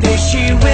They she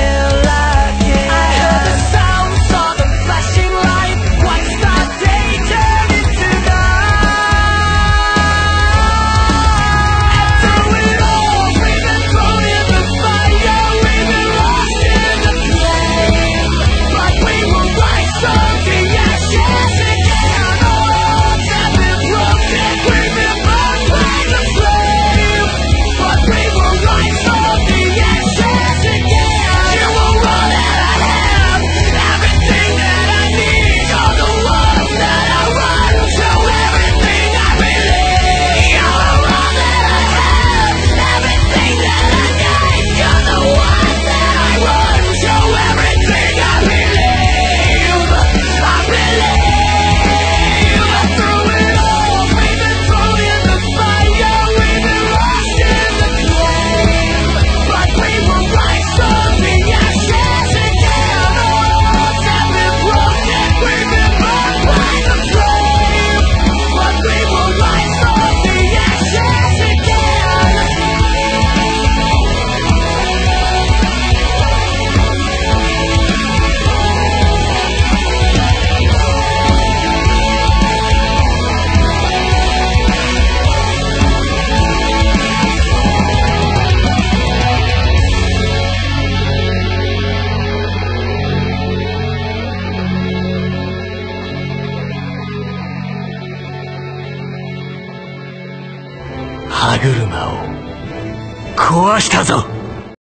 歯車を。壊したぞ。